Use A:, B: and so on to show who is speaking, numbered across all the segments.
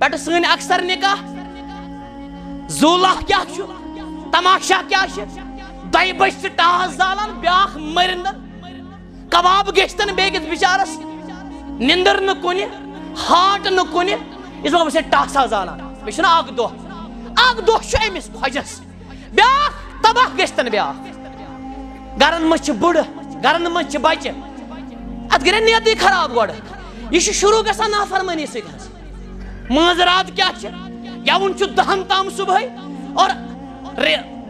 A: पे सन अक्सर निकाह जूला क्या तमाशा क्या दय बज टास ब्या मरिंद कबाब गशन बेकिस बिचारस निंदर न कुन हाट न कुन इस बस टासा जालान अख दह खोजस ब्या तबाह गशन ब्या गरन मज बुड़ गरन मज बच्चे अत गे नियत खराब गोड़ यह शुरू ग सज माजरात क्या गेवन दहन ताम सुबह और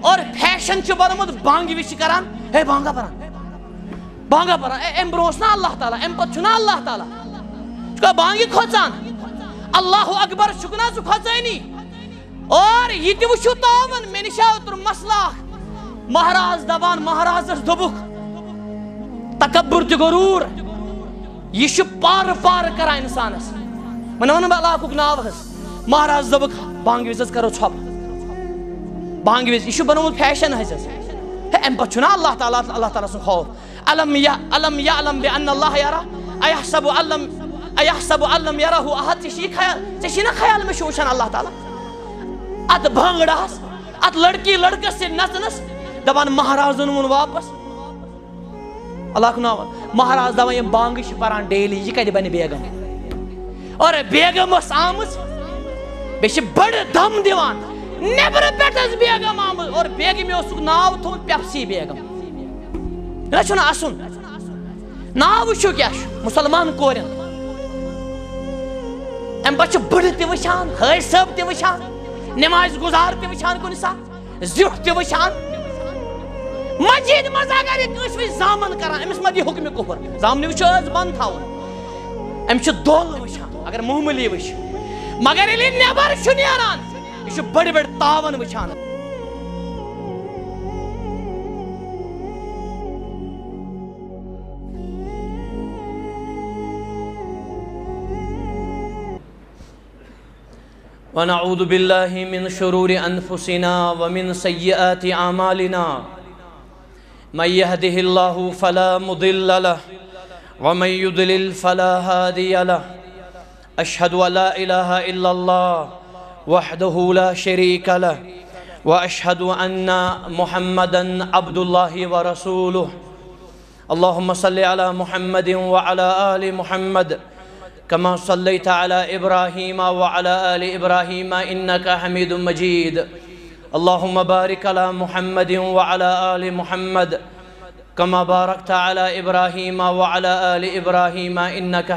A: और फ़ैशन बनमुत बांग विश करान? हे बांगा परान। बांगा परान ब्रोह ना अल्लाह ताला अम पे अल्लाह ताला। बांगी खोचान। अल्लाह अकबर ना सह खोचानी और यह तु वो तावन मे निश मसला महाराज दपान महाराज दोबुक। तकबर तो गरूर। यह पार पार कर इंसानस वन वन बह इलाकुक नाव महाराज दोबुक बांग विज करो छप बांग विज यह बनमुत फ़ैशन हज अम पे अल्लाह ताला अल्लाह ताला सुन खौफ अलम या अलम या अलम बे अल्लाह यारा अयहसब अलम अयहसब अलम यरहु अहद ची ख्याल ची ना ख्याल में वुचान अल्लाह ताला अत भांगड़ास अत लड़की लड़कस से नचनस दपान महाराज वोन वापस अल्लाह नाव महाराज दपान यह बांग पान डेली यह कत और बेगम आम बड़ दम दिवान। नबर पे बेगम आम और बेगम नाव थो पेप्सी बेगम। ना असन नाव क्या मुसलमान कोर अम पे बड़ तचान हज सब तचान नमाज़ गुजार तचान कुन सा जुठ तचान मस्जिद मज अगर कस जामन कर अमिस मत यह हुक्म कुफर। जामन वो बंद था अम दोल अगर मामूली वो मगर नबर नान यह बड़ बड़ तावन वुचान
B: वनऊद बिल्लाहि मिन शुरूर अनफुसिना व मिन सय्यात आमालिना मन यहदिहिल्लाहु फला मुदिल्ल लह व मन युद्लिल फला हादिय लह अशहदु अला इलाहा इल्लल्लाह वहदहु ला शरीक लह व अशहदु अन्ना मुहम्मदन अब्दुल्लाहि व रसूलुह अल्लाहुम्म सल्लि अला मुहम्मदिन व अला आलि मुहम्मद कमा सल्लैत अला इब्राहीम व अला आलि इब्राहीम इन्नका हमीदुम मजीद अल्लाहुम्म बारिक अला मुहम्मदिन व अला आलि मुहम्मद कमा बारकत अला इब्राहीम व अला आलि इब्राहीम इन्नका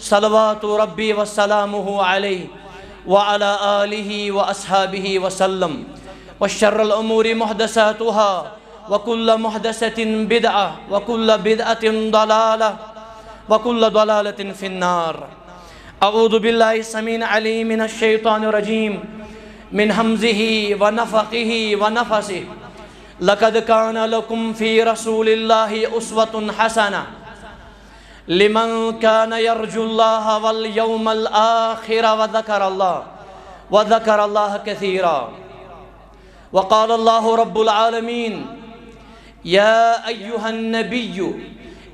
B: सलवात रबी वसलाम वाल व असहाबी वसलम व शर्रमूरी महदसतहा वकुल्ल महदसतिन बिदआ वकुल्ल बिदअतिन दलाल वकुल्ल दलालतिन फिन्नार। अऊद बिल्लासमीन अलीमिन शैतानरजीम मिन हमजही व नफ़ी व नफ़सी लकद कान लकुम फ़ी रसूल उसवतन हसना। लिमन कान यरजुल्लाह वल यौमल आखिर व ज़कर अल्लाह व ज़कर अल्लाह कसीरा। व क़ाल अल्लाह रब्बुल आलमीन, या अय्युहन नबिय्यु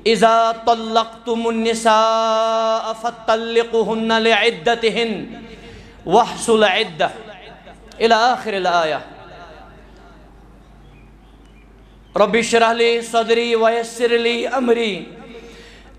B: इज़ा तल्लक़्तुमुन निसाअ फतल्लिक़ुहुन्न लिइद्दतिहिन, वहसुल इद्दह। इला आखिर अल आया। रब्बिशरह ली सदरी व यस्सिर ली अमरी।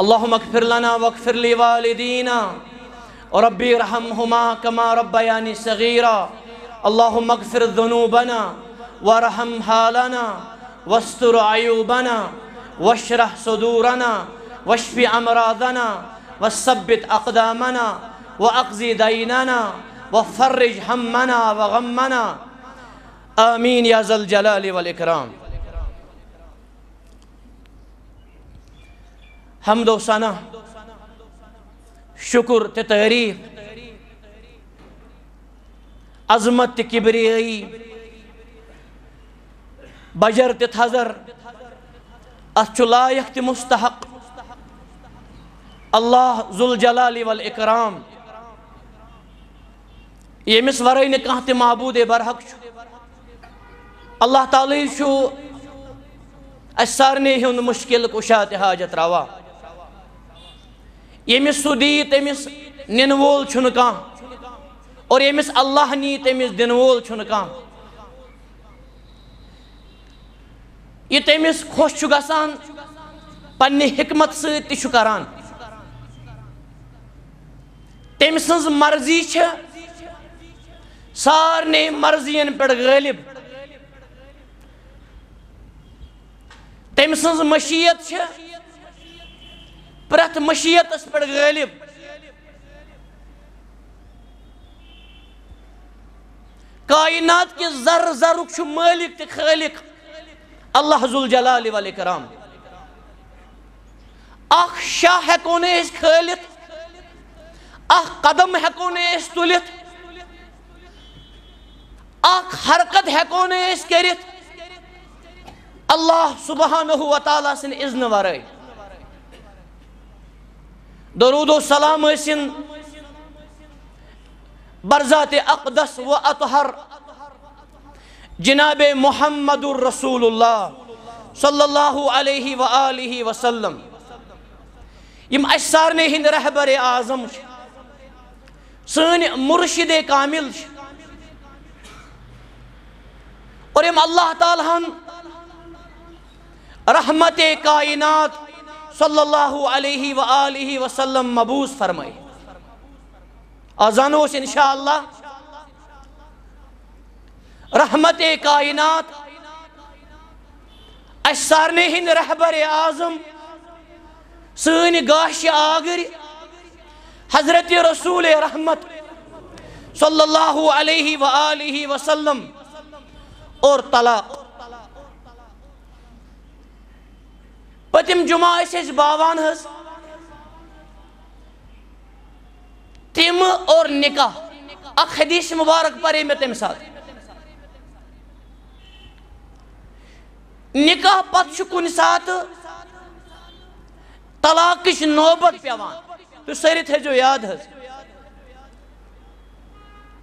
B: अल्लाह मकफिरलाना वकफिरली वालदीना और रबी रहम हमा कमा रबानी सगीरा अल्लाह मकफिर जनूबना व रहम हालाना वस्तुर आयूबना वशरह सदूरना वशफ़ अमरादना वसबित अकदामना व अकजी दीनाना व फर्रज हमना व गमना आमीन याजल जलाल वल इकराम हमदो सना शुक्र ते तारीफ़ अजमत ते किबरियाई। बजर ते थजर। अत लायक ते मुस्तहक। अल्लाह जुल जलाल वल इकराम। यमिस वर कह ते महबूद बरहक अल्लाह ताली अ सारे हूँ मुश्किल कुशा ते हाजत रवा। यमिस सह दी तमिस निन वोल कह और यमिस अल्लाह नी तमिस दिन वोल कह यह तमिस खोश गान पन्ने हमत सान तम सर्जी सारे मर्जियन पे गलिब तम सशीयत प्रथ मशीयत पे गालिब। कायनात के जर जरुक मालिक तो खालिक। अल्लाह वाले कराम। अख शाह हेको ने खालित अख कदम हेको ने तुलित अख हरकत हेको ने कर अल्लाह सुबहान तला सिजन वराय दरूद सलाम बरजात अकदस व अतहर जनाब मोहम्मद रसूल सल्लल्लाहु अलैहि वसल्लम यम अस सारे रहबर आज़म सन कामिल और यम अल्लाह ताला कायनात सल्लल्लाहु अलैहि व आलिहि वसल्लम मबूस फरमाए अजानोश इंशाल्लाह रहमत कायनात अस सारे हिंद रहबर आज़म, सन गाश आगर, हज़रत रसूल रहमत, सल्लल्लाहु अलैहि व आलिहि वसल्लम, और तलाक़। पतम जुमा बावान तिम और निकाह। अख हदीस मुबारक पढ़े मे तम सात निकाह पत् कुन सात तलाक नौबत पेवान तो सर थो याद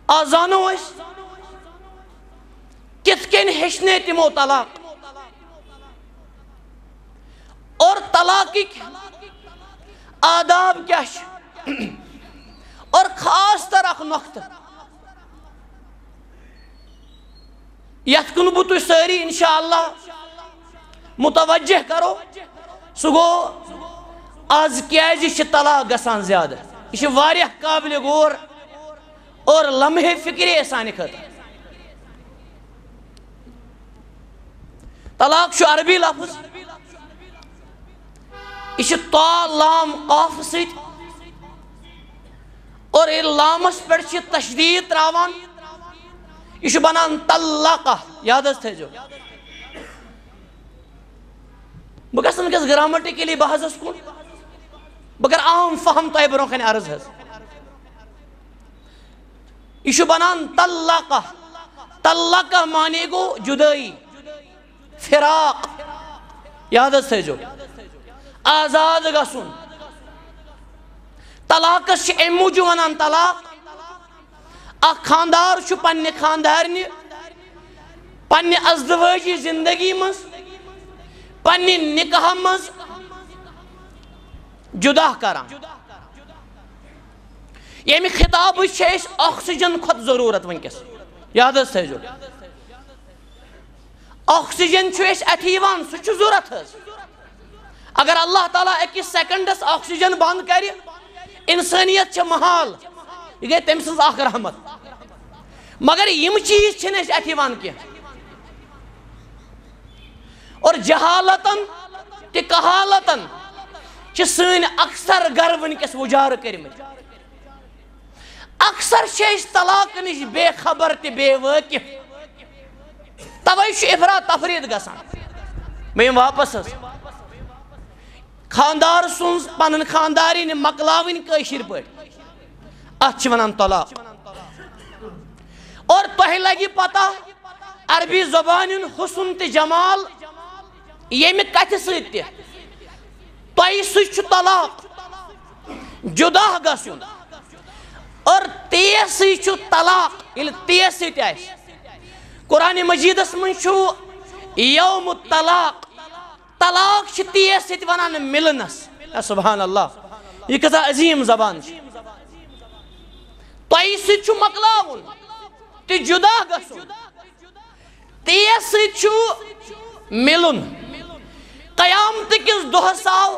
B: आ जानो कित कन हेचने तमो तलाक। और तलाक आदाब क्या है और खास तरह नक्त यु तु सारी इनशा मुतवजह करो। सो गो आज क्या तलाक ग ज़्यादा। यह काबिल गौर और लम्हे फिक्रे सान खत तलाक अरबी लफ्ज़। यह लाम कफ सर ये लामस पे तशदी त्रावान यह बनान तल्लाका। याद थे बह ग वस ग्रामटिकली बहस कु बह कर आम फहम तो तह ब्रो अर्ज़ यह बनान तल्लाका। तल्लाका माने गो जुदाई। फिराक। याद थो आज़ाद गसन तलाकस अम मूजूब वन तलाक खानदार पे खानदारन पे अजदवाजी ज़िंदगी मज पे निकाह मज जुदा कर यमि खिताब ऑक्सीजन खुद ज़रूरत वनकस याद थो ऑक्सीजन अथ सह ज़रूरत अगर अल्लाह ताला अकिस सेकंडस ऑक्सीजन बंद कर, इंसानियत महाल। यह गई तम सज रहमत मगर यम चीज़ अथ कह और जहालतन त कहालतन अक्सर गर वनकस कर अक्सर तलाक नश बेखबर तो बेवाकिफ। तवे इफरा तफरीद ग मे वापस खानदार सुन पन खानदारी मकलावन कशिर पे अत वन और तह लगे पता अरबी जबान हुसन तो जमाल ये कथ सह तलाक जुदा गुन और तेज सु तलाक तेज सत कुरान मजीदस मु यौम तलाक तलाक तेज सत वन मिलनस सुबहान अल्लाह यह कसा अजीम जबान तह सु मकलावन तो जुदा गुन तेज सु मिलन कयामत किस दोहस आव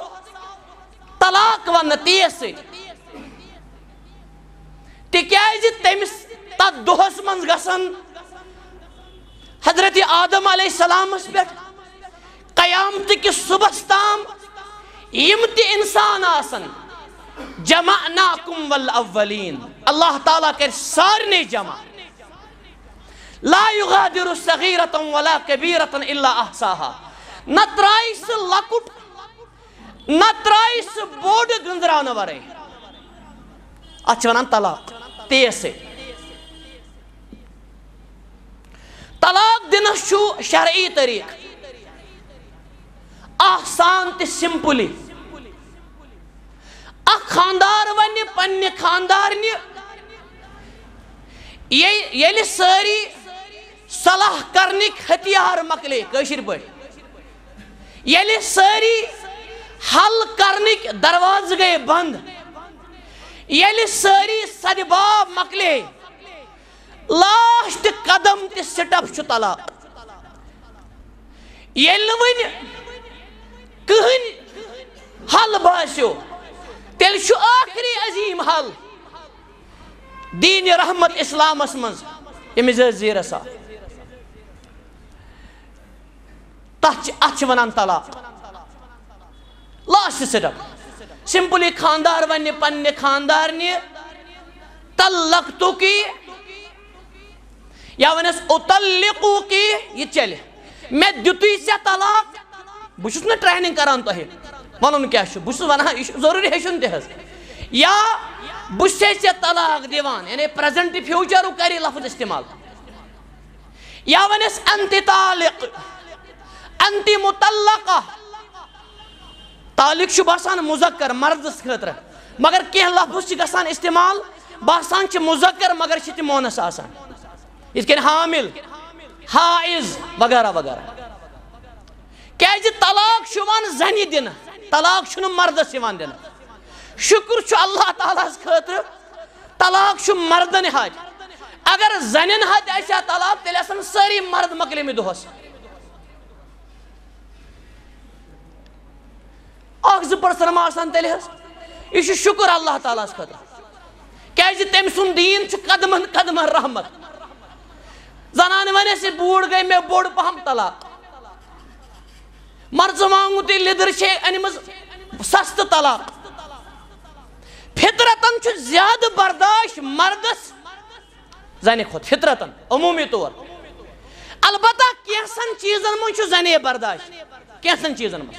B: तलाक वन तेज सत तिकाज तमिस तथ दोहस मन गसन हज़रत आदम सलामस पे कयामत किस सुबह ताम यम इंसान आसन जमा नाकुम वल अव्वलीन। अल्लाह ताला कर सारने जमा। ला युगादिरु सगीरतन वला कबीरतन इल्ला अहसाहा। न लकुट, न बोड गंजरान वरे। अत वन तलाक। तेज से तलाक दिन शरई तरीक। आसान तो सिंपली। खानदार वन पन्ने खानदार ये सारी सलाह करने हथियार मकले कशिर पे ये सारी हल करने दरवाज गए बंद। ये सारी सदबाब मकले, लास्ट कदम त स्टप तलाक ये कहन हल बास्यो तेल आखिरी अजीम हल दीन रहमत इस्लामस मज अमिस सा तलाक लास्ट स्टप सिंपली खानदार वन पन्ने खानदार तल्लक की या वनस उतल्लिकू की ये चले मे दुतु तलाक बहुत ना ट्रेनिंग करान तुह वन क्या बहुत वन ज़रूरी हेचुन तह या बहुत तलाक दिवान, यानी प्रेजेंट फ्यूचर कर लफ्ज इस्तेमाल। या वनस अंति तालिक अंति मुतल्लका तालिक बसान मुजक्कर मर्दस खतर मगर कह लफ्ज इस्तेमाल? बसान मुजक्कर मगर मोनस आसान। इस हामिल, हाइज, वगैरह वगैरह। क्या तलाक जन दिन तलाक मर्दस दिन शुक्र अल्लाह ताला खतर तलाक मर्दन हद अगर जन हद तलाक तेल सारी मर्द मकले दोहस पर्सन आसान तेल यह शुक्र अल्लाह ताला खतर क्या तम सुन दीन कदमन कदमन रहमत जनान वन बूढ़ गई मे बोड़ पहम तलाक मर्जवांगु ते लिदर छे अनिम सस्त तलाक फितरतन ज़्यादा बर्दाश्त मर्दस। जने खुद, फितरतन, अमूमी तौर। अलबत् कैसन चीजन मज जने बर्दाश्त? कैसन चीजन मज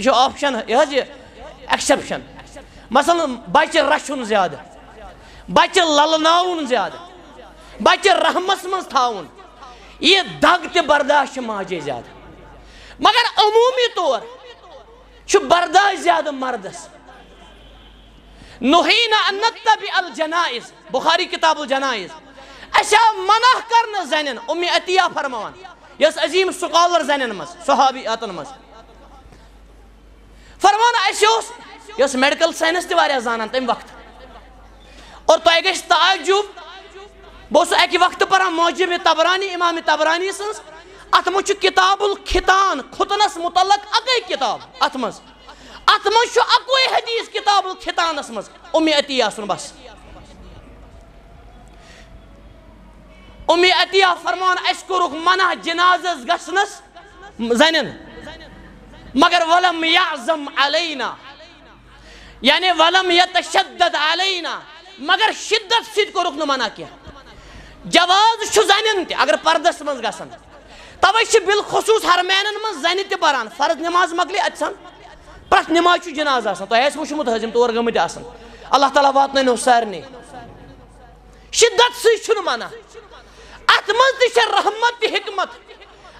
B: यह ऑप्शन यह एक्सेप्शन मसल बच्चे रचुन ज़्यादा बच्चे ललनाउन ज़्यादा बच्चे रहमस मज थाउन। यह दग त बर्दाश्त माजे ज़्यादा। मगर अमूमी तौर बर्दाश्त ज़्यादा मर्दस नुहीना अन्नत्तबि अल जनाइज बुखारी किताबुल जनाइज अशा मना करन जनिन उम्मी अतिया फरमान यस अजीम स्कॉलर जनिन मस सहाबी अतन मस फरमान अस मेडिकल साइंस ते वारिया जानन तम वक्त और तो गश ताजुब बह अकि वक्त परान मौजब तबरानी इमाम तबरानी सज अत मज खितान, खुतनस मुतलक अकै किताब अत मज अत हदीस किताबुल खितानस मज उम्मी अतिया सुन बस। उम्मी अतिया फरमान अस कोरुक मना जनाजस जनिन। मगर वलम याजम अलैना। यानी वलम यतशद्दद अलैना। मगर शिद्दत सिद कोरुक न मना किया। जवाज छु जनिन अगर पर्दस मज गसन। तवे बिलखसूस हरमैनन मज जन ते परान फ़र्ज़ नमाज़ मकले अतसन प्रथ नमाज़ जनाज आसान तह वुचमुत हजम तौर आसान। अल्लाह ताला वातन सारे शिद्दत सह मना। अत मज रहमत हिकमत।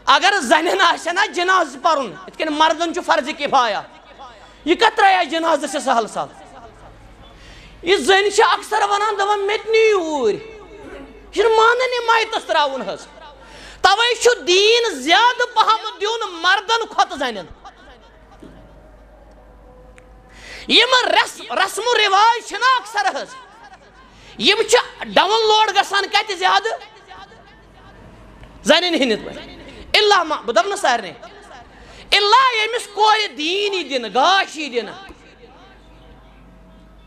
B: अगर जन आना जनाज पर्न। इत मर्दन फ़र्ज़ किफाया। यह कत त्रा जनाज से सहल सहल यह जन अक्सर वन दपान मे ऊर यह मानन मायतस त्राउन हज। तवे दीन ज़्यादा पहम दिन मर्दन खत जन यम रस्म रिवाज अक्सर हज यम डाउन लोड गसान कत ज़्यादा। जन इल्ला बह दप सारे इल्ला यमिस कोर दीन दिन, गाश दिन।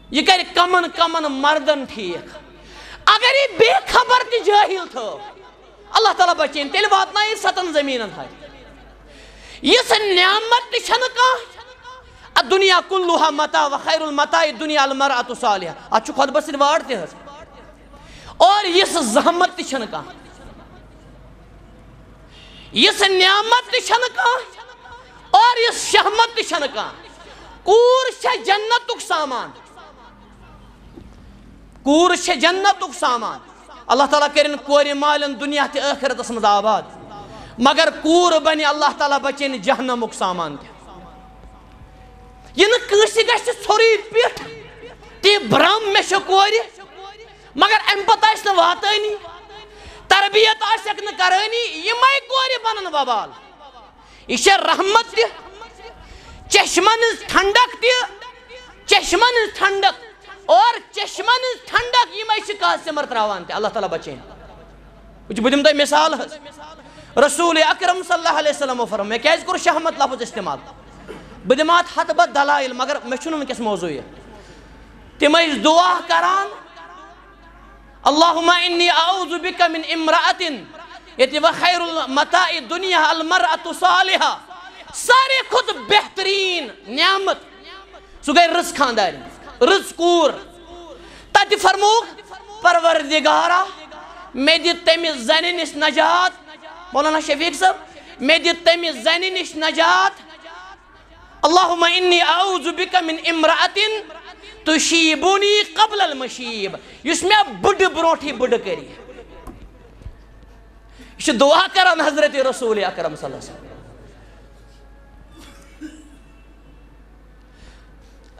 B: यह कर कमन कमन मर्दन ठीक। अगर यह बेखबर त जाहिल थो। अल्लाह ताला बचन तेल वातना सतन ज़मीन यस न्यामत कह दुनिया कुल्लुहा मता व खैरुल मता दुनिया अलमर अतु सालिया अत खुद बस वार त और यस जहमत कह यस न्यामत कह और यस शहमत कह कूर जन्नत सामान। कूर जन्नत सामान। अल्लाह ताला कर कोर मालन दुनिया ते आखिरतस मज आबाद मगर कूर बन अल्लाह ताला बचन जहनमुक सामान यह गोरी पिठ ती भ्रम मे कोर मगर अम पे तरबियत आक करानी यम कोर बन वबाल यह रहमत चश्मन ठंडक तश्मन ठंडक और चश्मन ठंडक यम कासिमर त्रावान अल्लाह ताला बचें बह दिम मिसाल रसूल अक्रम सल्लल्लाहु अलैहि वसल्लम फरम मे क्या कोर शहमत लफ्ज इस्तेमाल? बह दिम हत दलाइल, मगर मे वनकस मौजू तिम दुआ करान, अल्लाहुम्मा इन्नी अऊज़ु बिका मिन इम्रातिन यति व खैरुल मताइ दुनिया अल मरअतु सालिहा। सारे खुद बेहतरीन नियामत। सु गई खानदारी रज कूर। फरमूक परवरदिगारा मे दित तमिस जन नश नजात मौलाना शफीक साहब मे दित तमिस जन नश नजात अल्लाहुम्मा इन्नी मिन इम्रातिन तुशीबुनी कबल मशीब युस मे बुड ब्रोठी बुड करी यह दुआ करान हज़रत रसूल अकरम सल्लल्लाहु अलैहि वसल्लम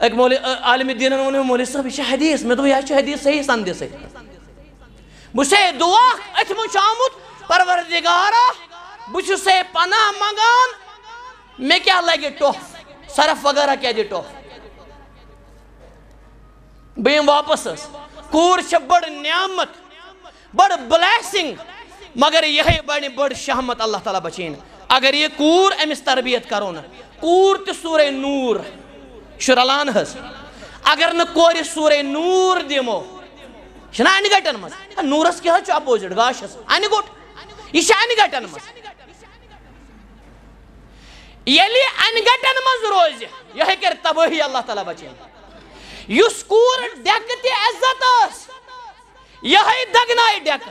B: एक मौल आलम दिन वो मौल साहब यह हदीस मे यह हदीस सही संदेश बे दुआ अथ मज आमुत परवरदिगारा बस पना मंगान, मे क्या लगे टोफ सरफ वगैरह क्या दि टोफ बह वापस, कूर बड़ नियामत, बड़ ब्लैसिंग, मगर यह बड़ बड़ शहमत अल्लाह ताला बचेन। अगर ये कूर अमिस तरबियत करो न, कूर तो सूर नूर शुरलान हज अगर न कोर सूर नूर दिमो छना अन गटन मज नूरस क्या अपोजिट गाशस अन गोट यह अन गटन मज यलि अन गटन मज रोज यह कर तबाही अल्लाह ताला बचेन युस कूर डेक ते इज़्ज़त यह दगनाय डेक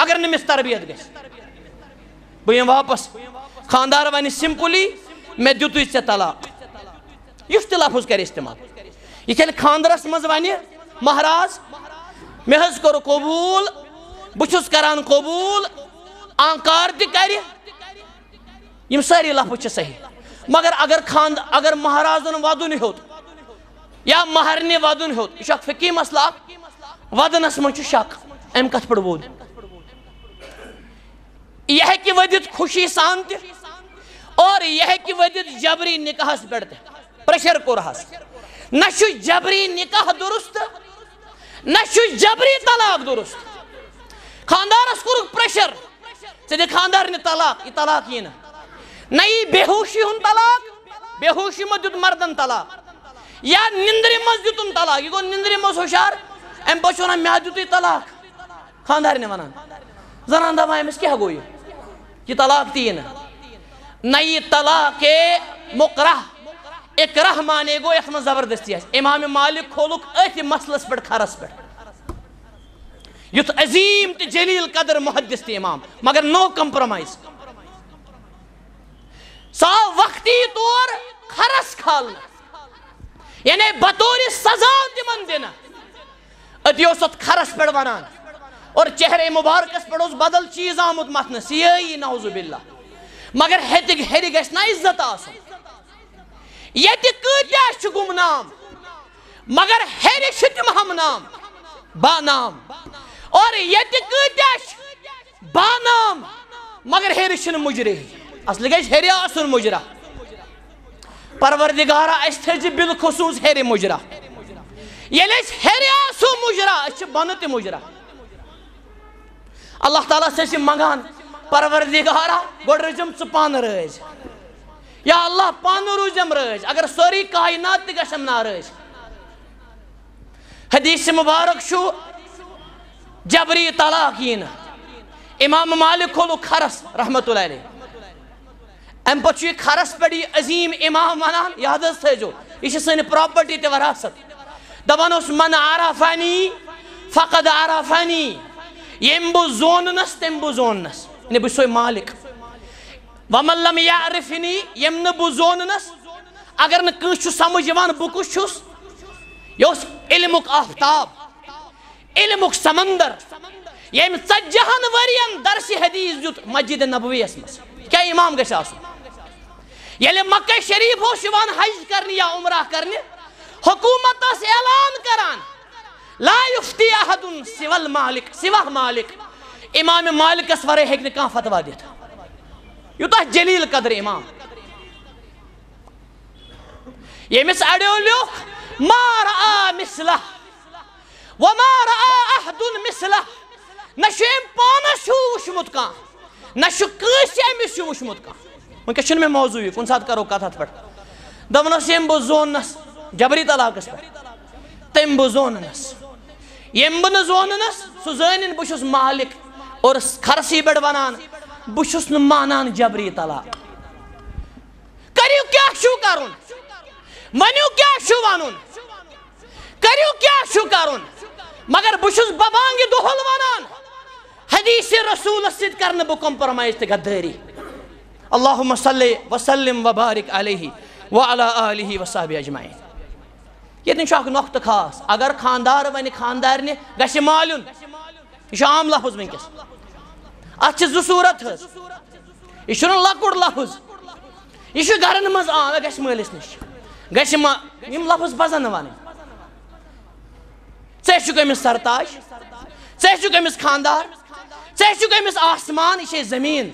B: अगर नमिस तरबियत गस बह वापस खानदार वन सिंपली मे दुत तलाक त लफज कर इस्तेमाल यह खानदरस मज वन महाराज मे कोर कबूल बहुस करान कबूल, आकार तम सारी लफज सही। मगर अगर खान, अगर महाराजन वदन होत, या महरने वदन हो यह फकी मसला वदनस मज शक अम कत पे वोद यह हेकि वदित खुशी सान और यह हेकि वदित जबरी निकाहस पे प्रेशर कोरहस न जबरी निकाह दुरुस्त, न जबरी तलाक दुरुस्त। खानदारस कोर प्रेशर े। खानदार तलाक यह तलाक यी न। यी बेहोशी हूँ तलाक, बेहोशी मत दुत मर्दन तलाक। या निंद्रे मज दुतन तलाक यह गो निंद्रे मज हुशार अम पे वन मे दुत तलाक। खानदार वन जनान दपा अमिस क्या गो यह तलाक ती न। न यह तलाक मुकरह। इकरह माने गो ये ज़बरदस्ती इमाम मालिक खोलुक अथ मसलस पे खरस पे युथ अजीम तो जलील कदर मुहदस इमाम, मगर नो कंप्रोमाइज सा वक्ती तौर खरस खाल। यानी बतौर सजा तिमन दिन। अति खरस पे वनान और चेहरे मुबारकस पे बदल चीज़ आमुत मथन यही नौजुबिल्ला मगर हेत हेर गना इज़्ज़त ये गुमनाम। मगर हेर तिम हम नाम बानाम। और ये बानाम, मगर हेर मुजरे। असल गे आसन मुजरा। परवरदिगारा अज बिलखसूस हेर मुजरा। ये आसो मुजरा बन त मुजरा। अल्लाह ताला से मंगान, परवरदिगारा, गोड रजम च पान रज या अल्लाह पान रूजम रज अगर सारी कायनात गम नारज हदीस मुबारक जबरी तलाक यी इमाम मालिक खोलो खरस रहमत अम पे खरस पे अजीम इमाम वनान याद थो यह सन प्रॉपर्टी तो वरासत दपान मन आराफानी फ़कद आराफानी यम बह जोनस तम बह जोनस बह मालिक वमल्लम यारिफनी यम न जोनस अगर नस समझ बह कुस यह इल्मुक आफ्ताब इल्मुक समंदर यम tzajhan वरियन दरस हदीस जुत मस्जिद नबवियस मस क्या इमाम गश आसुन येले शरीफ हो हज करने या उमरा करने हुकूमत ऐलान करान ला सिवल मालिक सिवा मालिक इमाम मालिक वरे न फतवा दित युता जलील कदर इमाम यमिस अड्यो ल्युख मार आ मिसला वमा रआ अहदुन मिसला न पानस वुचमुत कह न अमिस वुचमुत कह वनकस मे मौजू कुन सात करो कथ पे दपनस यम बह जोनस जबरी तलाकस पे तम बह जोनस यम बह जोनस सह जान मालिक और खरसी पे वनान बहुत मानान जबरी तलाक करू क्या कर वनु क्या वन करू क्या कर मगर बहुत बबांग दोहल वनान हदीस रसूल सर बह कम्प्रोमाइज तो गद्दारी अल्लाह वसलम वबारिक अलैहि व अला आलिहि अजमाइन ये नुक्त खास अगर खानदार वन खानदार गश मालून यह आम लफज वनकस अत जो यह लकुड़ लफज यह गरन मज गश मलिस नश गश लफज पजन वन अमिस सरताज े अमिस खानदार े अमिस आसमान यह ज़मीन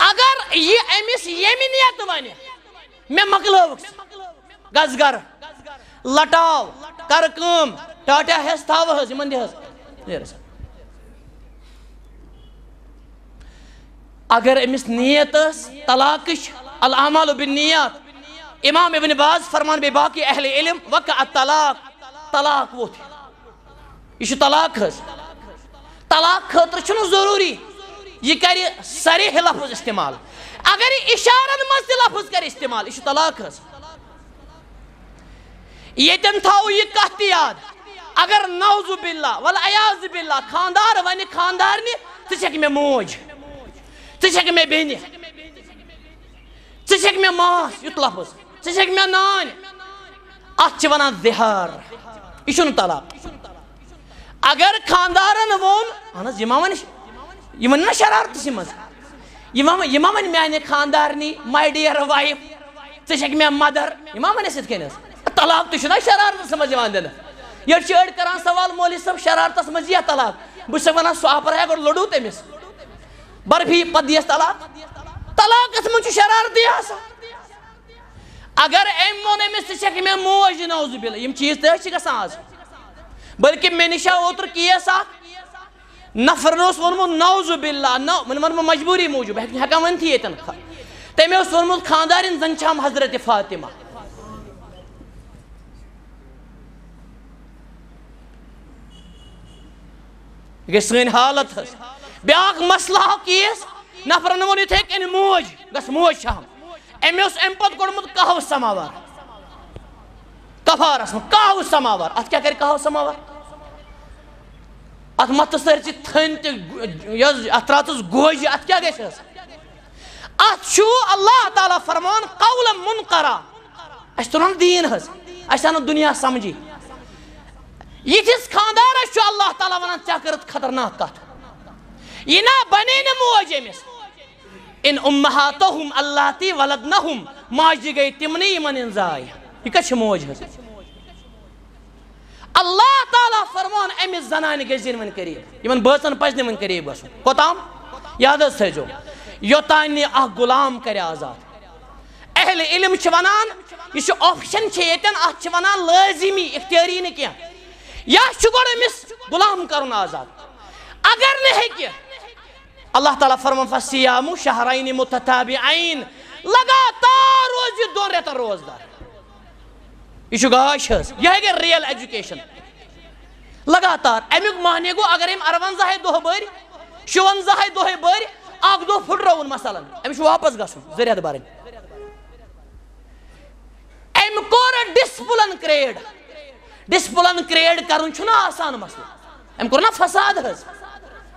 B: अगर यह अमिस यमिनियत वन मे मकल गजगर लटाव कर टाटा हेस थव हज अगर अमिस नीयत तलाक अलामाल बिन नीयत। इमाम इबन बाज फरमान बे बाकी अहले इल्म, वक तलाक। तलाक वो यह तलाक तलाक खतर ज़रूरी। यह कर सरीह लफज इस्तेमाल। अगर इशारन मज लफज कर इस्तेमाल यह तलाक यन थो यह कत याद, अगर नौजु बिल्ला, वल अयाज बिल्ला, खानदार वन खानदार े मे मोज े। मे बेन े मे मास युत लफज े मे नान अत वन दिहार यह तलाक अगर खानदारन वोन अहन यह वन यह वन ना शरारत मज यह वन माने खानदारनी माय डियर वाइफ े मे मदर यह वन इत तलाक तो शरारत मज दिन ये अड़ कर सवाल मौली सब शरारत मज यह तलाक बस वन सह अपरा गो लड़ू तमिस बर्फ़ी पे दियस तलाक तलाक शरारत अगर अम वोन अमिस े मे मोज नौज बिल, यम चीज़ तह आज बल्कि मे निशा ओतर केस नफर वोनमुत नौज बिल्ला नौ वन मजबूरी मूजूब हेकान वन ये तमें वोनमुत खानदारिन जन छम हज़रत फातिमा। गई सन हालत ब्या मसला केस नफरन वो इत कन मोज गस मोज अमे अम पे कोड़मुत कहव समावार कफारस कहव समावार अत क्या कर कहव समावार अत मत सर थन त्रातस गोज अत क्या गस अत फरमान कौल मुनकरा अस तुरन दीन हज अस दुनिया समझी यिस खानदारस अल्लाह ताला वन क्या खतरनाक कत यह ना बने न मोज अमिस इन उम्महातहुम अल्लाती वलदनहुम, माज गई तिमनी इन जाय यह कछ मोज अल्लाह ताला फरमान अमिस जनान गजिन वन करीब यमन बचन पजन वन करीब गसन कोताम? याद थो योतान गुलाम कर आज़ाद। अहल इल्म वनान यह ऑप्शन अत वनान लाजिमी, इख्तियारी न कह या अमिस गुलाम कर आज़ाद। अगर न अल्लाह ताला फरमान फसियामु शहराइन मुतताबिआइन लगातार रोज यह दोन रेतन रोजदार यह गाश यह गई रियल एजुकेशन लगातार अमुक माने गो अगर अम अरवंजा दह बर शुवंजा दह बर अख दह फुटरवन मसलन अमिस वापस गसन जरियत बरन अम core discipline create discipline create कर आसान मसल अम कोर ना फसाद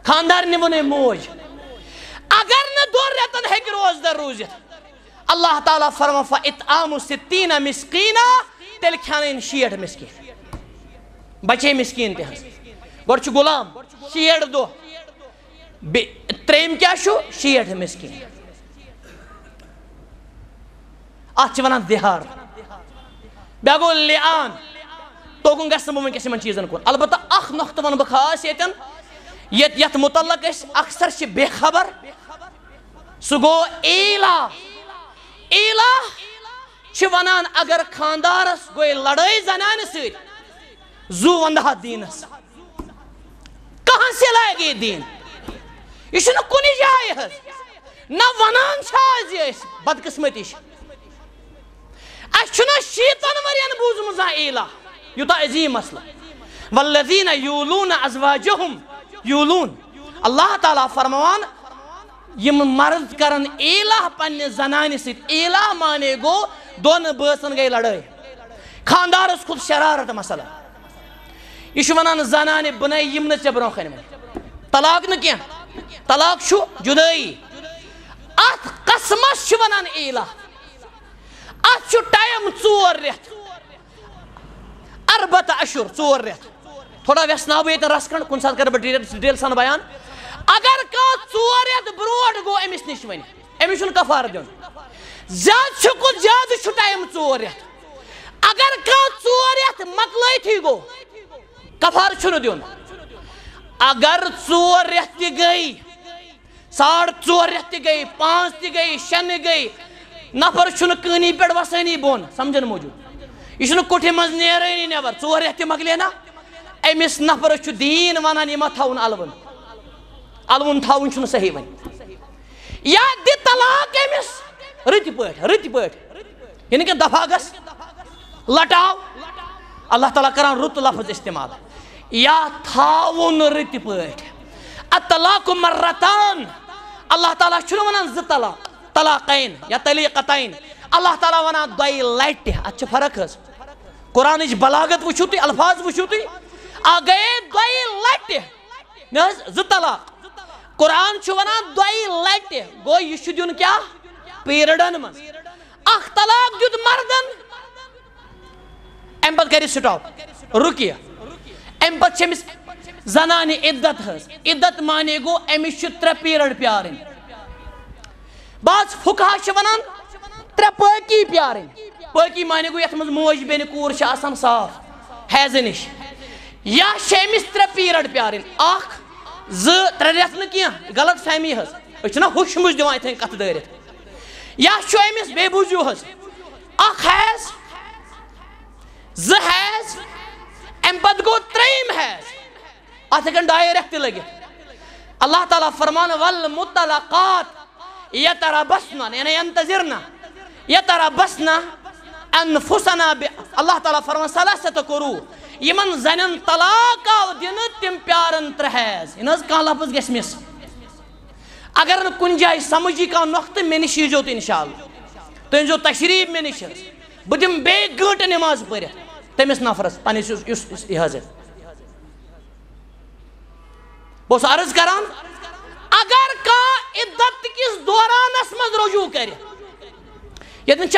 B: खानदार निवन मोज अगर न दोन रेतन हेक रोजदार रूजित अल्लाह ताला फरमा फ इतआम सित्तीन मिस्कीना, तेल खान शीठ मिस्किन। बचे मिस्किन ते गोड़ गुलाम शीठ दो। त्रेम क्या शीठ मिस्किन। अत वन दिहार। बे गो लियान तोकुन गस बह वनकस इन चीजन कुन। अलबत् अख नुक्त वन बह खास यन ये मुतलक अक्सर बेखबर। सह गो ईला ईला वनान अगर खानदारस गो लड़ाई जनान सू वंदहा दीनस कहाँ से लाएगी दीन यह कुन न वनान बदकिस्मती अना शीतन वरियन बूजम ईला यूत अजीम मसल वल्लजीन यूलून अजवाजहुम यूलून अल्लाह ताला फरमान यम मर्द करन इलाह पन्ने जनान इलाह माने गो दोन बसन गई लड़ाई खानदार खुद शरारत मसल। यह वन जनान बन यम ब्रोखन तलाक न कह तलाक जुदाई। अत कसमस वन इलाह अत टाइम चोर रेत अरबत अशुर चोर रेत थोड़ा व्यसना ये रस खंड कुन कर डिटेल सन बयान। अगर कह रेत ब्रोट गो अमिस नश वन अमिस कफार दिन ज़्यादा कुछ ज़्यादा टाइम चोर रेत अगर कह रेत मकल गो, कफार दिन अगर चोर रेत गई साढ़ चोर रेत गई, पाँच त गई गई, नफर कनी पे वसानी बोन, समझन मौजूद। यह कुठे मज नेरानी नबर चोर रेत मकले ना अमिस नफर दीन वन यह थवन अलवन। अलवन थवन सही वन या दि तलाक अमिस रत पे रत पे यह कि दफ़ा गस लटाव अल्लाह ताला कर रुत लफ्ज इस्तेमाल या थावन रत पे अतलाक मर्रतान अल्लाह ताला वन जो तलाक या तलीकतैन अल्लाह ताला वन दई लट अत फ़र्क कुरान बलागत वो तुम अल्फाज वो तुम आ गए दई लट जो तलाक कुरान वन दई लट गो यह दिन क्या? पीरियडन मज अख तलाक दुत मर्दन। अम पे स्टॉप रुकिए अम पे जनान इद्दत हज इद्दत माने गो अमिस त्रे पीरियड प्यार बाज फुकहा वन
A: त्रे पकी प्यारन। पकी माने गो यथ मज बेन कूर साफ़। हैज़ निश। या शेमिस त्रे पीरियड प्यारन। अख ज त्रे रेत न गलत फहमी हस अछना हुश मुज दिवान इथन कथ दरित या छ अमिस हस अख हैज़ ज हैज़ अम पद गो त्रेम हैज़ अत हेकन डायरेक्ट लगित अल्लाह ताला फरमान वल मुतलकात यतरबसना यानी यंतजिरना यतरबसना अनफुसना अल्लाह ताला फरमान सलासत करू यमन जन तलाक आव दिन तिम प्यारन त्रहेज इन कह लफ्ज गस मिस अगर न कुन जाय समझी कह नख्त मे निश यीजो तो इंशाल्लाह तुम जो तशरीफ़ मे निश बह दिम बे गंट नमाज़ पर तमिस नफरस पनिस यह बस अर्ज़ करान अगर कह किस दौरानस मज रुजू कर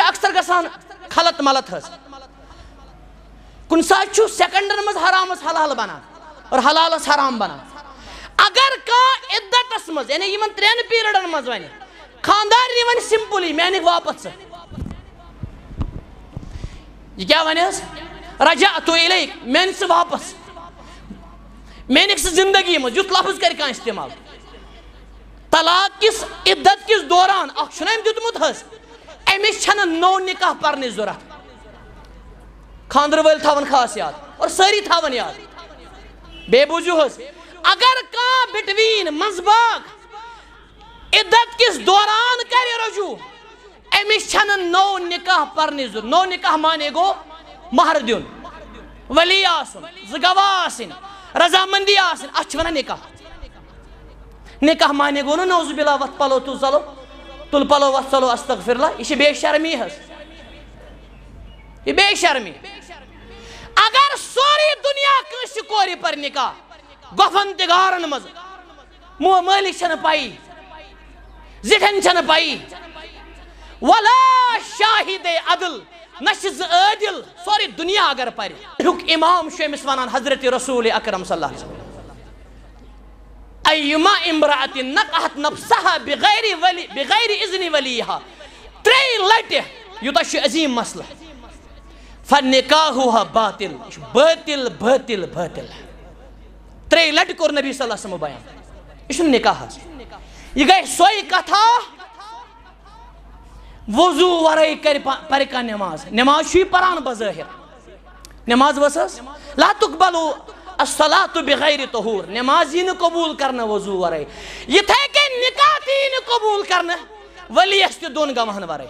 A: अक्सर गसान खलत मलत हज कुन सेकंडन मज हराम हलाल बनान और हलाल हराम बनान अगर कह इद्दतस मज त्रेन पीरियडन मज वन खानदार वन सिंपली मैं वापस। यह क्या वन रजा तो मैं वापस। मेनिक ज़िंदगी मज युत लफ्ज कर इस्तेमाल। तलाक किस, इद्दत किस दौरान? अम दुतमुत अमिस नो निकाह पर ज़रूरत। खानदर वल खास याद, और सारी थवन याद। बेबूजू अगर कह बिटवीन मजबाग, इद्दत किस दौरान कर रजू? अमिस नो निकाह पर नो निकाह माने गो महर दिन वली आसन रजामंदी अत वन निकाह। निकाह माने गो नौजुबिल्ला वत पलो तुल चलो तुल पलो वत चलो अस्तगफिरला यह बेशर्मी हज यह बेशर्मी। अगर सोरी दुनिया कंस कोर पर निकाह गफन तिगारन मज मालिक पाई, जिठन छन पाई, वला शाहिद अदल, नशिज आदिल सोरी दुनिया अगर पर। इमाम शमिस वन हज़रत रसूल अकरम अयुमा इमरात नकहत नफसहा बगैर वली बगैर इज़्न वलीहा। त्रे लट यूता अजीम मसल फनिकाहुहा बातिल बातिल बातिल बातिल त्रे लट कोर नबी वसल्लम बयान यह निकाह यह गई सोई कथा वज़ू वर कर पर नमाज़ नमाज़ पान बज़ाहिर नमाज़ वस ला तुकबलो असला तो बगैर तहूर नमाज़ ही कबूल कर वज़ू वर इथे के निकाह ती कबूल कर वलियस दोन गवाहन वर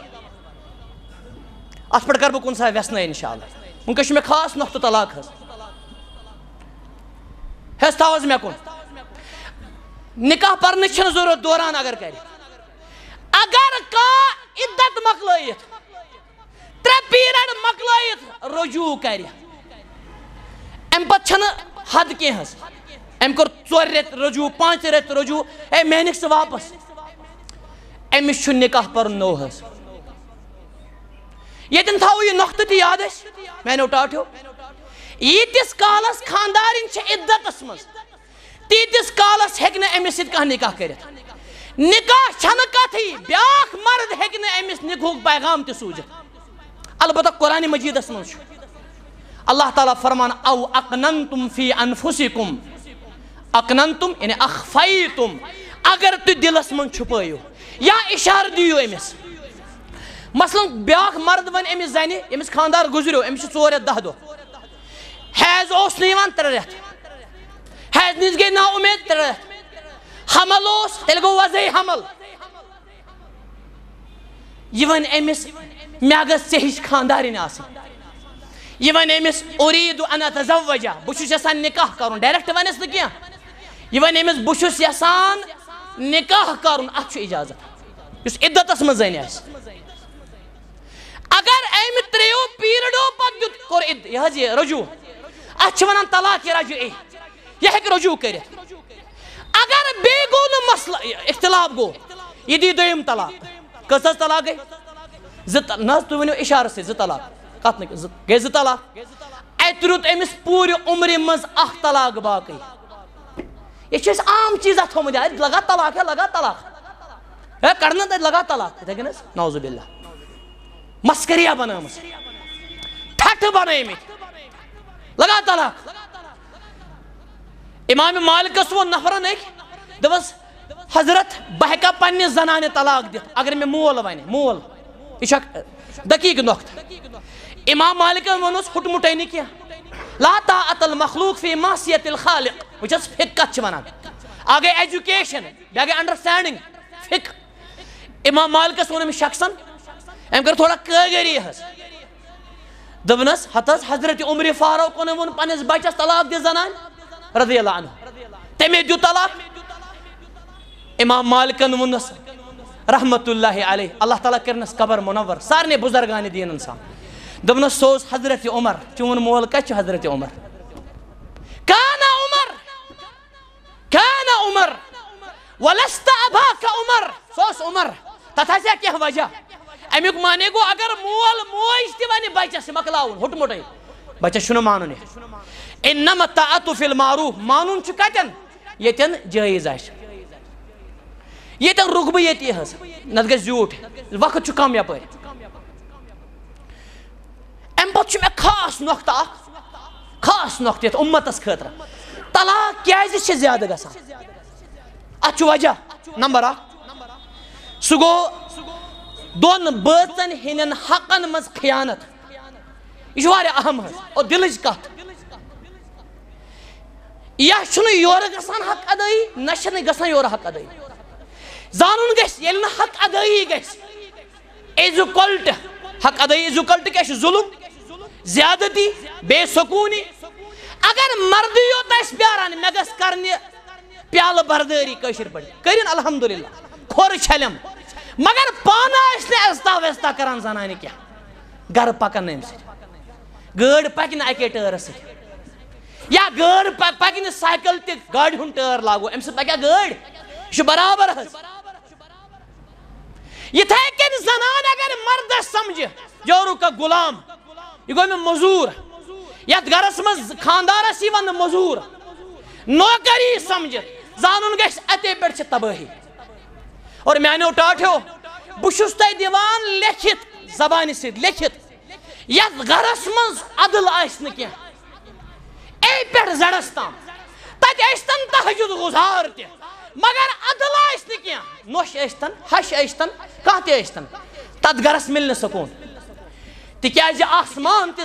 A: अत पे कर कुन सा व्यसन इनशा वनकस मे खास नख्त तलाक हस थवज मे कुन निकाह पर ज़रूरत दौरान अगर कर अगर कह इद्दत मकलत त्रे पीरियड मकलत रजू कर अम पे हद कह अम कोर रेत रजू पाँच रेत रजू ए मेनिक से वापस अमिस निकाह पर नो हस ये थो यह नख्त तो याद मैंने टाठो यीतिस कालस खानदार इद्दत मज तीतिस कालस हेक अमिस निकाह कर निकाह कथी ब्याख मर्द हेक अमिस निकुक पैगाम त सूझित अलबत् कुरान मजीदस मज अल्लाह ताला फरमान, औ अकनन तुम फ़ी अनफुसिकुम। अकनन तुम यानी अखफई तुम अगर तु दिलस मन छुपयो, या इशार दियो अमिस मसलन ब्याख मर्द वन अमिस जन अमिस खानदार गुजरो अमिस चोर दह दो हैज़ ओस त्रे रेत हैज़ गई ना उम्मीद त्रे रेत हमल तेल गो वजह हमल यह वन अमिस मे गस ऐ हिश खानदारिन यह वन अमिस उरीद अन तजवजा बहुत निकाह कर डायरेक्ट वनस न क्या यह वन अमिस बहुत यसान निकाह कर अत इजाज़त इस इद्दतस मज अगर अमि त्रो पीरियडो पे कोर यह रजू। अत वन तलाक रजू यह रजू कर। अगर बे गो न मसला इख्तिलाफ गो। यह दी दोम तलाक। कस तलाक गई न तुम वो इशार से जो तलाक। कत गई जो तलाक। अत रुत अमिस पूरे उम्र मज अख तलाक बाकी। यह आम चीज़ थोमुत लगा तलाक है, लगा तलाक। है, करना तो लगा तलाक। नौजुबिल्ला
B: मस्करिया बनम ठठ बन लगा तलाक इमाम मालिकस वो नफरन एक दस हज़रत बह हेका पन्ने जनाने तलाक दित अगर मे मोल वन मोल यह दकीक नोक्त इमाम मालिकन वोनस हुटमुटे क्या। ला ताअतल मखलूक फ़ी मासियतिल खालिक। वचस फिक वनान आ गई एजुकेशन बे गई अंडरस्टैंडिंग फिक इमाम मालिकस वोन अमिस शख्सन अम कर थोड़ा कगरी दपनस हत हज़रत उम्र फारूक वोन पन्निस बचस तलाक दि जनान रज़ी तमे दु तलाक इमाम मालिकन वोनस रहमतुल्लाह अलैह अल्लाह ताला करनस कबर मुनव्वर सारने बुजुर्गान दीन इंसान दपनस सोस हज़रत उमर चून मोल कत हज़रत उमर काना उमर काना उमर वलस्त अबाक उमर सोस उमर तथा क्या वजह अमुक माने गो अगर मोल मोज तह बचस मकलाउन हुटमुट बचस मानुन इनम तातु फिल मारूफ, मानुन कतन यन जायज़ आ रुक बह ये नत ग झूठ वक्त कम यप अम पे मे खास नुक्त खास नुक्त ये उम्मतस खतर। तलाक क्या ज़्यादा ग अत वजह। नंबर अ सह दोन बचन हन हकन मज खयानत यह अहम और दिल कत यह योर ग हक अदई न ग योर हक अदई जानन ग हक अदई गजुकल्ट हक अदई इजुकल्ट क्या जुलम ज्यादती बेसकूनी अगर मर्द योत प्यारान मे कर प्याल बरदरी कशर अलहमदिल्ला खोर छलम मगर पान व्यस्ता करान जनान क्या। गर पकन अम गड़ पक अके टर या गड़ पक साइकिल तड़ हूँ टर लागू। अम पक गड़ बराबर इथे कन जनान अगर मर्द समझ जोरू का गुलाम। यह गो मे मजूर। यथ गरस मज खानदारस मजूर। नौकरी समझ। जानन गस अते पे तबाही और मानो टाठो बहुत दिवान लिखित, जबान सत लिखित गरस मज अदल जड़स तम तन तहजुद गुजार तह मगर अदल नोश सन हश सन कह तन तथ गरस मिल सकून। तिज आसमान तो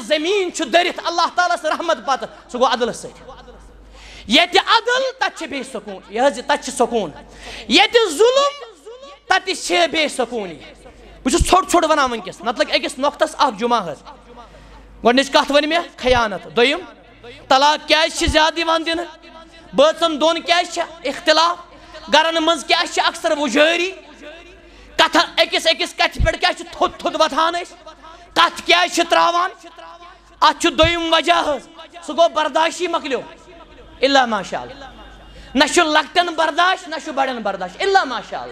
B: दरित, अल्लाह तालस रहमत पत सह अदल ये अदल तथ सकून, यह तथ सकून। ये जुलम तथ बे सकून छोट छोट वन वनकस नत लग अकिस नोक्तस कत वन मे खयानत दोम तलाक क्या ज़्यादा दिन बचन दोन क्या इख्तलाफ गरन मज क्या अक्सर वुजारी कथ अकिस अकिस कथ पे क्या थोद थोद वथान कथ क्या त्रावान अत दोम वजह सह गो बर्दाशी मकलो इल्ला माशा न लकटन बर्दाश्त न बड़न बर्दाश्त इल्ला माशा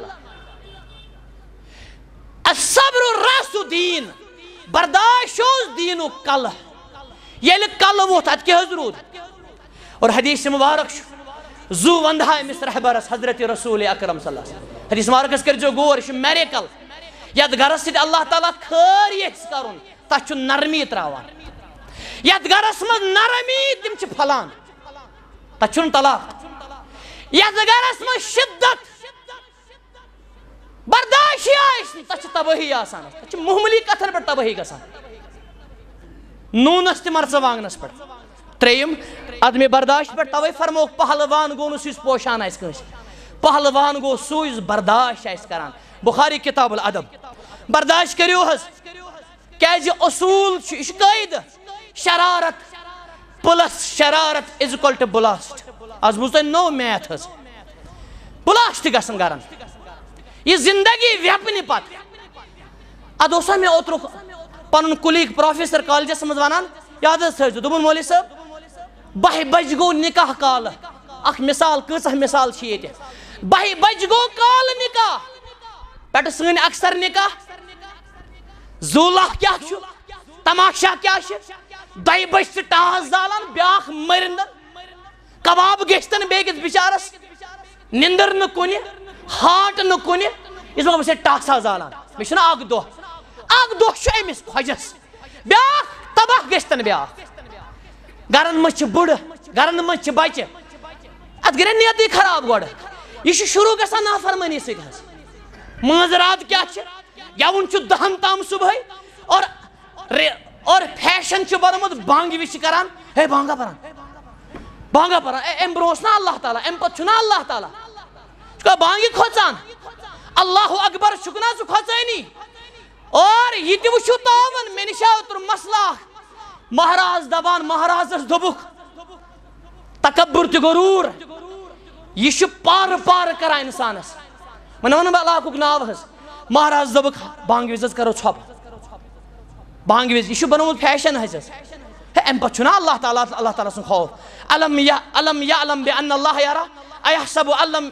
B: सब्र रसुद्दीन बर्दाश्त दीन कल ये कल वोत अत क्या रूद और हदीस मुबारक जू वंदा अमिस रहबरस हज़रत रसूल अकरम हदीस मुबारकस कर गोर यह मेरिकल यथ गरस सत अल्लाह ताला खर कर तथ नरमी त्रावान यथ गरस मज नरमी तिम फलान तथ तलाक यथ गरस मज शिद्दत तबाही आसान तथ कथन पे गसान नूनस त मरचवांगनस पे त्रेम अदम बर्दाश्त पे तवे फरमो पहलवान गो पोशान आस पहलवान गो आस बुखारी किताब अदब। बर्दाश्त हस क्या असूल शरारत। प्लस शरारत टू बुलास्ट। आज बुझ नो मैथ बुलास्ट यह ज़िंदगी व्यपन पे अद मे ओतर पन कुलीग प्रोफेसर कॉलेजस मज वन याद थो दोपन मौली बह बज गो निकाह काल। अख मिसाल कह मिसाल ये बह बज गो काल निकाह। पे सन, अक्सर निकाह। जूला क्या तमाशा क्या दह बज टास जालान ब्या मरिंद कबाब बिचारस। निंदर नुन हाट न कुन इस बह टस जालान मे दह
A: खजस ब्या तबाह गन ब्या गरन मज बुढ़ गरन मज बच अत गई नियत खराब गो यह शुरू ग नाफरमानी सजरात क्या गवन दहन तम सुबह और और फ़ैशन बरमुत बंग विश करान हे बंगा पान बंगा पान अम ब्रोह अल्लाह ताली अम पे अल्लाह ताली बांगी खोचान अल्लाह अकबर, शुकना सु खोचानी और ये तो वो तावन मे नश आव तुम मसला महाराज दबान, महाराज दोबुख तकबर तो गरूर। यह पार पार कर इंसानस वन वन बह अल्लाह नाव हज़ महाराज दोबुख बांग वज करो छप। बांग वज यह बनो फ़ैशन हज अम पे अल्लाह ताल अल्लाह ताल सौफ अलम या अलम या, अलम बे अल्लाह यारा। अयह सब अलम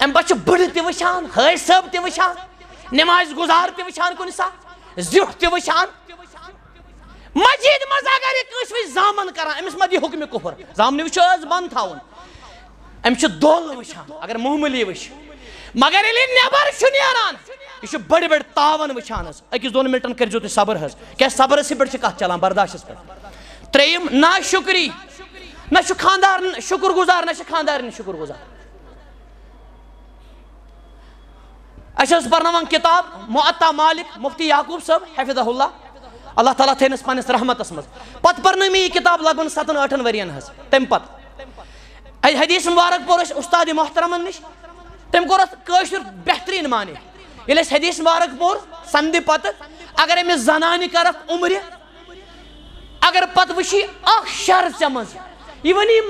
A: अम पत् बुढ़ त वचान हज सब त वचान नमाज़ गुजार त वचान जुठ त मस्जिद मज अगर जामन कर अमिस मत यह हुक्म कुफर। जामन वो बंद थवन अम दोल वचान अगर मामूली वह मगर ये नबर नान यह बड़ बड़ तावन वचान अकिस दोन मिनटन करो तुम सबर हज क्या सबरस पे कत चलान बर्दाश्त पे त्रम, ना शुक्री। ना खानदार शुक्र गुजार ना खानदार शुक्र गुजार अस पर्नान किताब, मुअत्ता मालिक, मुफ्ती याकूब सब हफिजहुल्ला अल्लाह ताला थनस पनस रहमतस मज पत् पर्न मे यह किताब लगभग सतन ठन वरियन तम पत। हदीस मुबारक पोर उस्ताद मोहतरमन नश। तम कोर बेहतरीन माने। ये हदीस मुबारक पोर सन्दि पत। अगर अमिस जनान कर उम्र, अगर पत् वी शहर चे मज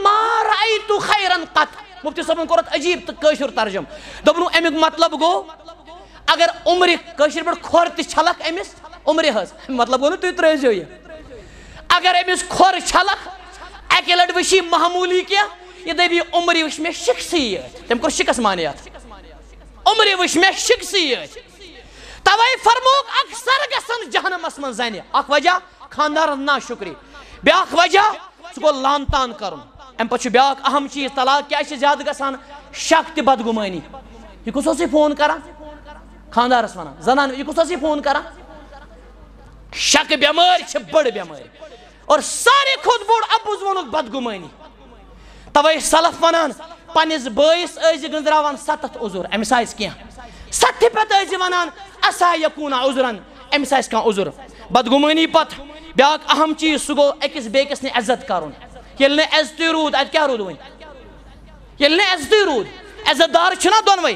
A: मार आई तु खैरन कत। मुफ्ती सबन अजीब तो काशिर तर्जम। दोपन अमुक मतलब गो अगर उम्र कशिर पे खोर तलक अमिस, उम्र हज। मतलब गो तुम तो त्रो यह अगर अमिस खोर छलक अक लट वी महमूली क्या यह दबी उम्र वह मे शिक्सी तम कौ शिकस मान उम्र वह मे शिक्सी तवे फरमो अक्सर गहनमस मन जन। वजह खानदार ना शुक्र। ब्या वजह सह गो लान तान कर। अम पे ब्या अहम चीज़ तलाक, क्या ज़्यादा गसान शक बदगुमानी। यह कस फ़ोन करा? खानदारस वन जनान फ़ोन कर। शक बेमार बड़ बेमार और सारे खुद बोड़ अबुज वो बदगुमानी। तवे सलफ वन पनिस बस गंदरावान सतथ उजुर। अमिस आज क्या। सत्थ पे वनान असा यकूना उजुरन। अमिस आज बदगुमानी पथ ब्या अहम चीज़ सह गो अकिस बेकिस ने कर इज़्ज़त रूद अत क्या रूद वन इज़्ज़त रूद इज्जतदार दोनवे।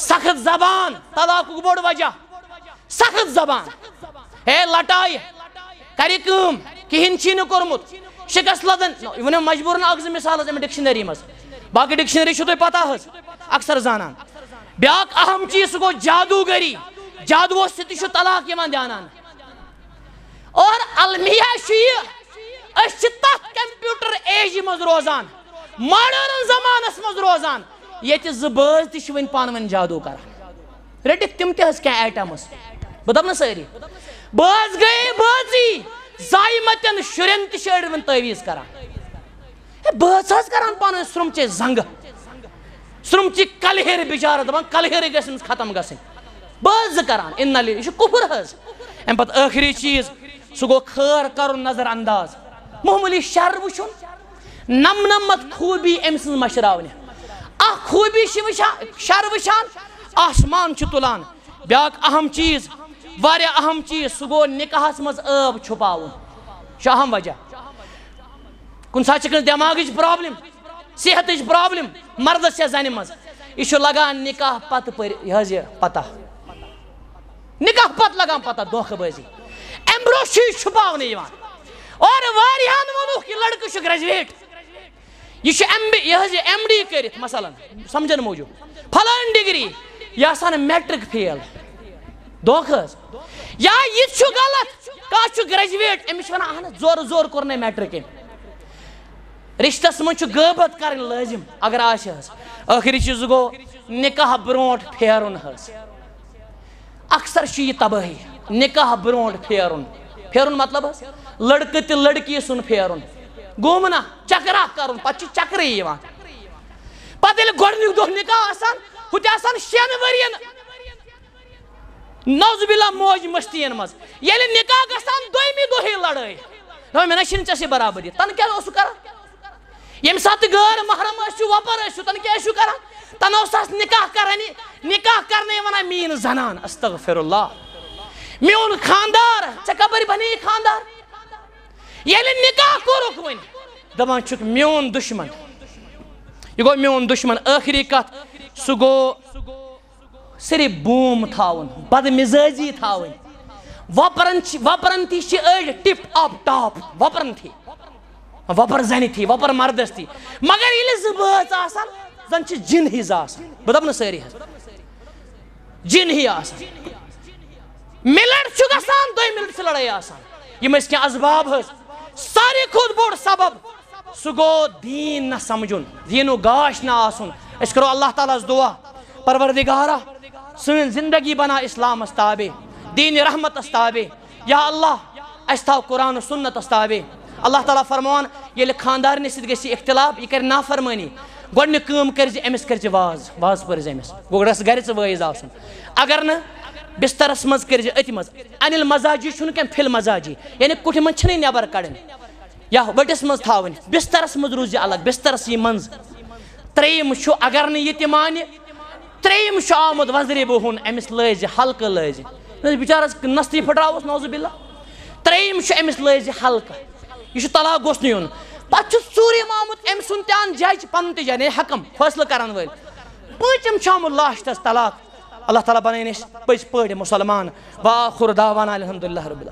A: सख्त जबान तलाक बोड़ वजह। सख्त जबान। हे लटाई। कर कहें कर्मुत शिकस्त लदन। वो मजबूरन अक् मिसाल डिक्शनरी मज। बाकी डिक्शनरी तुह पता हज। अक्सर जाना ब्या अहम चीज़ सह गो जादूगरी जादवो सह तलाक दानान और अलमिया तथ कंप्यूटर एज मोजान मॉडर्न जमानस मोजान ये बज तुम पान जादू कर। रटिक तम आइटम्स बह दप ना सारी। बज गई बजी जायमतन शुरन तड़वन तवीज कर। बज कर पान श्रमचे जंग। श्रमची कलहर बिचार दपान कलहर गन खत्म ग बज इन यह कुफुर अम पखरी चीज़ सह गो खर कर नज़र अंदाज मोहमूली शर वु नम नमत खूबी अम्स मशरवि खूबी शर वसान आसमान तुलान। ब्या अहम चीज़ वह अहम चीज़ सह गो निकाहस मज आब छुपा अहम वजह। कुन सा दिमाग प्रॉब्लम, सेहत प्रॉब्लम, मर्द से जन मज। यह लगान निकाह पत यह पता। निकाह पत लगान पता धोखेबाजी अमि ब्रो छुपा और वारियान वोनुख कि लड़कू ग्रेजुएट यह एम बी यह एम डी कर मसला समझन मूजूब फलान डिग्री यह सा मैट्रिक फेल दोख या यह गलत कह ग्रेजुएट अमिस वन ज़ोर ज़ोर कोर ना मैट्रिक रिश्त मबत कर लाजिम अगर आखिरी चीज़ गो निकाह ब्रो फेर अक्सर यह तबाही निकाह ब्रो फेर फेर मतलब लड़क त लड़की सुन फेर गोम ना चकरा कर चक्र पे गोडनुक दह निकाह आसान शेन वरियन। नौजबिल्ला मोज मस्तियन मज। ये निकाह गसान लड़ाई। ना मे ना चे बराबरी तन क्या ये सात गैर महरम वपर तन क्या कर तन निकाह कर निकाह करने वन मीन जनान, अस्तगफिरुल्लाह। म्योन खानदार ऐ कबर खानदार। ये निकाह कोरुक वन दपान म्योन दुश्मन यह गो म्योन दुश्मन आखिरी कत सह गो सिर्फ़ बूम थावन बदमिजाजी थावन वपरन वपरन थी अड़ टिप अप टॉप वपरन थी वपर जन थी वपर मर्दस थी मगर ये जबत जन जिन हिज बह सारी जिन ही मिलट दो मिनट लड़ाई यम क्या असबाब सारे खुद बोड़ सबब। सह गो दीन न समझुन, दीनु गाश ना आसन। अस करो अल्लाह ताला दुआ। परवरदिगारा, सन, ज़िंदगी बना इस्लाम ताबे दीन रहमत ताबे या अल्लाह अस थाव कुरान सुन्नत ताबे अल्लाह ताला फरमान, ये खानदारन सत इख्तिलाफ यह कर नाफरमानी। गोडन कम कर अमिस कर वाज वाज पर अमिस गो रस गर आसन अगर न बिस्तरस मज कर अत मज। अनिल मजाजी कह फिल मजाजी। यानी कुठ मज नबर कड़न। या वटिस मज थावन बिस्तरस मज रूज अलग बिस्तरस यह मंज। त्रेम अगर न ये माने त्रेम आमुद वजरे बोहन अमिस लज, हल्क लज। बिचारस नस्ती फटरावस नौजुबिल्ला त्रेम अमिस लज, हल्क। यह तलाक गोस नुन पे आमुत अम सुन तान जज पन तन हकम, फैसल कर वल। पचम आमुत लास्ट तलाक। अल्लाह ताला बन पज पे मुसलमान वाखुर दावाना अलहमदिल्ला रबिल